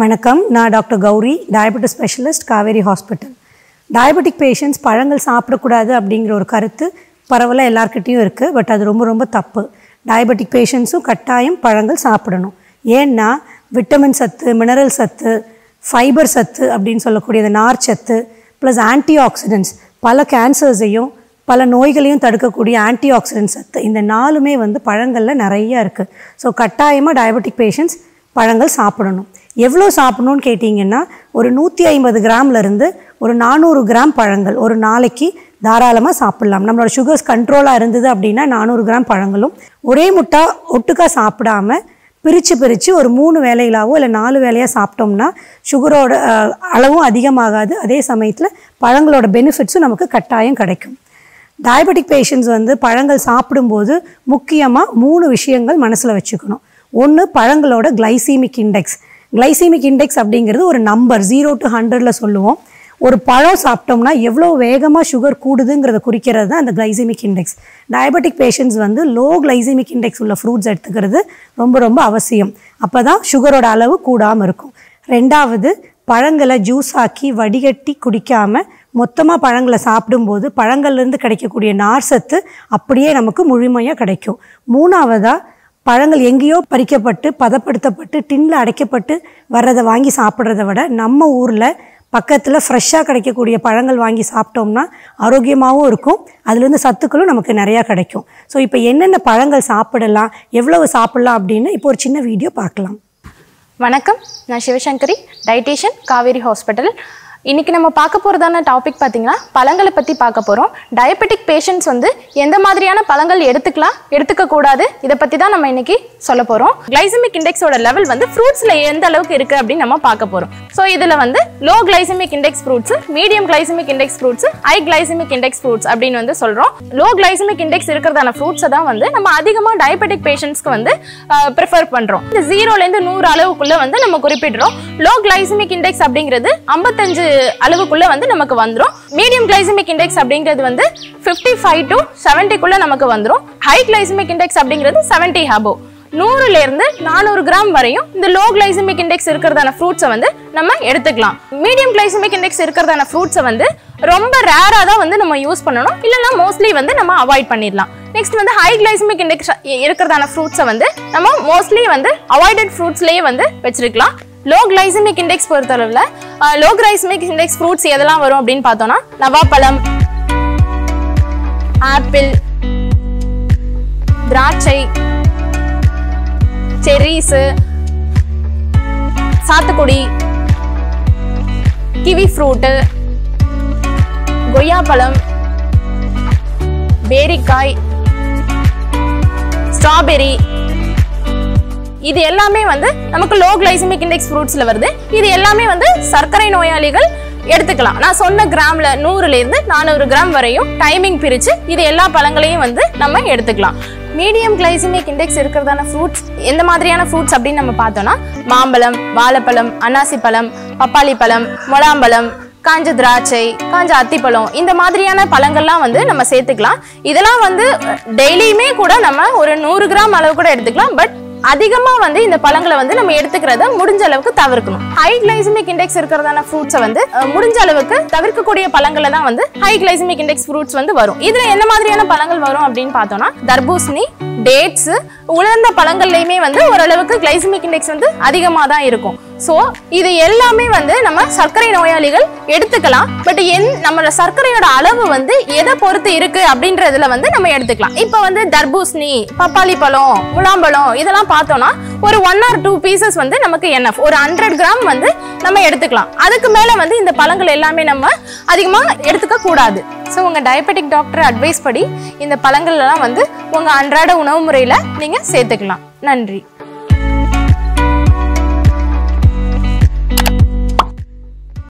வணக்கம். நான் doctor Gowri diabetes specialist Kaveri hospital diabetic patients பழங்கள் சாப்பிடக்கூடாது அப்படிங்கிற ஒரு கருத்து பரவலாக எல்லாருக்கிட்டேயும் இருக்குது பட் அது ரொம்ப ரொம்ப தப்பு. டயபெட்டிக் பேஷண்ட்ஸும் கட்டாயம் பழங்கள் சாப்பிடணும். ஏன்னா விட்டமின் சத்து மினரல் சத்து ஃபைபர் சத்து அப்படின்னு சொல்லக்கூடிய இந்த நார் சத்து ப்ளஸ் ஆன்டி ஆக்சிடென்ட்ஸ் பல கேன்சர்ஸையும் பல நோய்களையும் தடுக்கக்கூடிய ஆன்டி ஆக்சிடென்ட் சத்து இந்த நாலுமே வந்து பழங்களில் நிறைய இருக்குது ஸோ கட்டாயமாக டயபெட்டிக் பேஷண்ட்ஸ் பழங்கள் சாப்பிடணும். எவ்வளோ சாப்பிடணும்னு கேட்டிங்கன்னா ஒரு நூற்றி ஐம்பது கிராம்லேருந்து ஒரு நானூறு கிராம் பழங்கள் ஒரு நாளைக்கு தாராளமாக சாப்பிட்லாம். நம்மளோட சுகர்ஸ் கண்ட்ரோலாக இருந்தது அப்படின்னா நானூறு கிராம் பழங்களும் ஒரே முட்டா ஒட்டுக்கா சாப்பிடாம பிரித்து பிரித்து ஒரு மூணு வேலையிலாவோ இல்லை நாலு வேலையாக சாப்பிட்டோம்னா சுகரோட அளவும் அதிகமாகாது. அதே சமயத்தில் பழங்களோட பெனிஃபிட்ஸும் நமக்கு கட்டாயம் கிடைக்கும். டயபெட்டிக் பேஷண்ட்ஸ் வந்து பழங்கள் சாப்பிடும்போது முக்கியமாக மூணு விஷயங்கள் மனசில் வச்சுக்கணும். ஒன்று பழங்களோட கிளைசீமிக் இண்டெக்ஸ் கிளைசீமிக் இண்டெக்ஸ் அப்படிங்கிறது ஒரு நம்பர் ஜீரோ டு ஹண்ட்ரடில் சொல்லுவோம். ஒரு பழம் சாப்பிட்டோம்னா எவ்வளோ வேகமாக சுகர் கூடுதுங்கிறத குறிக்கிறது தான் அந்த கிளைசிமிக் இண்டெக்ஸ் டயபெட்டிக் பேஷண்ட்ஸ் வந்து லோ கிளைசிமிக் இண்டெக்ஸ் உள்ள ஃப்ரூட்ஸ் எடுத்துக்கிறது ரொம்ப ரொம்ப அவசியம். அப்போ தான் சுகரோட அளவு கூடாமல் இருக்கும். ரெண்டாவது பழங்களை ஜூஸ் ஆக்கி வடிகட்டி குடிக்காமல் மொத்தமாக பழங்களை சாப்பிடும்போது பழங்கள்லேருந்து கிடைக்கக்கூடிய நார் சத்து அப்படியே நமக்கு முழுமையாக கிடைக்கும். மூணாவதாக பழங்கள் எங்கேயோ பறிக்கப்பட்டு பதப்படுத்தப்பட்டு டின்னில் அடைக்கப்பட்டு வர்றதை வாங்கி சாப்பிட்றத விட நம்ம ஊரில் பக்கத்தில் ஃப்ரெஷ்ஷாக கிடைக்கக்கூடிய பழங்கள் வாங்கி சாப்பிட்டோம்னா ஆரோக்கியமாகவும் இருக்கும். அதுலேருந்து சத்துக்களும் நமக்கு நிறையா கிடைக்கும். ஸோ இப்போ என்னென்ன பழங்கள் சாப்பிடலாம் எவ்வளவு சாப்பிடலாம் அப்படின்னு இப்போ ஒரு சின்ன வீடியோ பார்க்கலாம். வணக்கம். நான் சிவசங்கரி டயட்டீஷியன் காவேரி ஹாஸ்பிட்டல் இன்னைக்கு நம்ம பார்க்க போகிறதான டாபிக் பார்த்தீங்கன்னா பழங்களை பற்றி பார்க்க போகிறோம் டயபெட்டிக் பேஷண்ட்ஸ் வந்து எந்த மாதிரியான பழங்கள் எடுத்துக்கலாம் எடுத்துக்கக்கூடாது இதை பற்றி தான் நம்ம இன்றைக்கி சொல்ல போகிறோம் கிளைசமிக் இண்டெக்ஸோட லெவல் வந்து ஃப்ரூட்ஸில் எந்த அளவுக்கு இருக்குது அப்படின்னு நம்ம பார்க்க போகிறோம் ஸோ இதில் வந்து low glycemic index fruits medium glycemic index fruits high glycemic index fruits அப்படின்னு வந்து சொல்கிறோம் லோ கிளைசமிக் இண்டெக்ஸ் இருக்கிறதான ஃப்ரூட்ஸை தான் வந்து நம்ம அதிகமாக டயபெட்டிக் பேஷண்ட்ஸ்க்கு வந்து ப்ரிஃபர் பண்ணுறோம் இந்த ஜீரோலேருந்து நூறு அளவுக்குள்ள வந்து நம்ம குறிப்பிடுறோம். லோ கிளைசமிக் இண்டெக்ஸ் அப்படிங்கிறது ஐம்பத்தஞ்சு அளவுக்குள்ள வந்து நமக்கு வந்துடும் மீடியம் கிளைசமிக் இண்டெக்ஸ் அப்படிங்கிறது வந்து ஃபிஃப்டி ஃபைவ் டு செவன்ட்டிக்குள்ளே நமக்கு வந்துடும் ஹை கிளைசமிக் இண்டெக்ஸ் அப்படிங்கிறது செவன்ட்டி ஹபோ நூறுல இருந்து நானூறு கிராம் வரையும் இந்த லோ கிளைசமிக் இண்டெக்ஸ் இருக்கிறதான ஃப்ரூட்ஸை வந்து நம்ம எடுத்துக்கலாம். மீடியம் கிளைசமிக் இண்டெக்ஸ் இருக்கிறதான ஃப்ரூட்ஸை வந்து ரொம்ப ரேராக தான் வந்து நம்ம யூஸ் பண்ணணும். இல்லைன்னா மோஸ்ட்லி வந்து நம்ம அவாய்ட் பண்ணிடலாம். நெக்ஸ்ட் வந்து ஹை கிளைசமிக் இண்டெக்ஸ் இருக்கிறதான ஃப்ரூட்ஸை வந்து நம்ம மோஸ்ட்லி வந்து அவாய்டட் ஃப்ரூட்ஸ்லேயே வந்து வச்சிருக்கலாம். லோ கிளைசமிக் இண்டெக்ஸ் பொறுத்தளவில் லோ கிளைசமிக் இண்டெக்ஸ் ஃப்ரூட்ஸ் எதெல்லாம் வரும் அப்படின்னு பார்த்தோம்னா நவாப்பழம் ஆப்பிள் திராட்சை செர்ரீஸு சாத்துக்குடி கிவி ஃப்ரூட்டு கொய்யாப்பழம் பேரிக்காய் ஸ்ட்ராபெரி இது எல்லாமே வந்து நமக்கு லோ கிளைசமிக் இண்டெக்ஸ் ஃப்ரூட்ஸில் வருது. இது எல்லாமே வந்து சர்க்கரை நோயாளிகள் எடுத்துக்கலாம். நான் சொன்ன கிராமில் நூறுலேருந்து நானூறு கிராம் வரையும் டைமிங் பிரித்து இது எல்லா பழங்களையும் வந்து நம்ம எடுத்துக்கலாம். மீடியம் கிளைசிமிக் இண்டெக்ஸ் இருக்கிறதான ஃப்ரூட்ஸ் எந்த மாதிரியான ஃப்ரூட்ஸ் அப்படின்னு நம்ம பார்த்தோம்னா மாம்பழம் வாழைப்பழம் அன்னாசி பழம் பப்பாளி பழம் முலாம்பழம் காஞ்ச திராட்சை காஞ்ச அத்திப்பழம் இந்த மாதிரியான பழங்கள்லாம் வந்து நம்ம சேர்த்துக்கலாம். இதெல்லாம் வந்து டெய்லியுமே கூட நம்ம ஒரு நூறு கிராம் அளவு கூட எடுத்துக்கலாம். பட் அதிகமா வந்து இந்த பழங்களை வந்து நம்ம எடுத்துக்கிறத முடிஞ்ச அளவுக்கு தவிர்க்கணும். ஹை கிளைசமிக் இண்டெக்ஸ் இருக்கிறதான ஃப்ரூட்ஸை வந்து முடிஞ்ச அளவுக்கு தவிர்க்கக்கூடிய பழங்களை தான் வந்து ஹை கிளைசமிக் இண்டெக்ஸ் ஃப்ரூட்ஸ் வந்து வரும். இதுல என்ன மாதிரியான பழங்கள் வரும் அப்படின்னு பார்த்தோம்னா தர்பூசணி டேட்ஸ் உலர்ந்த பழங்கள்லையுமே வந்து ஓரளவுக்கு கிளைசமிக் இண்டெக்ஸ் வந்து அதிகமாக தான் இருக்கும். ஸோ இது எல்லாமே வந்து நம்ம சர்க்கரை நோயாளிகள் எடுத்துக்கலாம். பட் என் நம்மளோட சர்க்கரையோட அளவு வந்து எதை பொறுத்து இருக்கு அப்படின்றதுல வந்து நம்ம எடுத்துக்கலாம். இப்போ வந்து தர்பூசணி பப்பாளி பழம் முலாம்பழம் இதெல்லாம் பார்த்தோம்னா ஒரு ஒன் ஆர் டூ பீசஸ் வந்து நமக்கு என்எஃப் ஒரு ஹண்ட்ரட் கிராம் வந்து நம்ம எடுத்துக்கலாம். அதுக்கு மேலே வந்து இந்த பழங்கள் எல்லாமே நம்ம அதிகமாக எடுத்துக்க கூடாது. ஸோ உங்கள் டயபெட்டிக் டாக்டர் அட்வைஸ் படி இந்த பழங்கள் எல்லாம் வந்து உங்கள் அன்றாட உணவு முறையில் நீங்கள் சேர்த்துக்கலாம். நன்றி.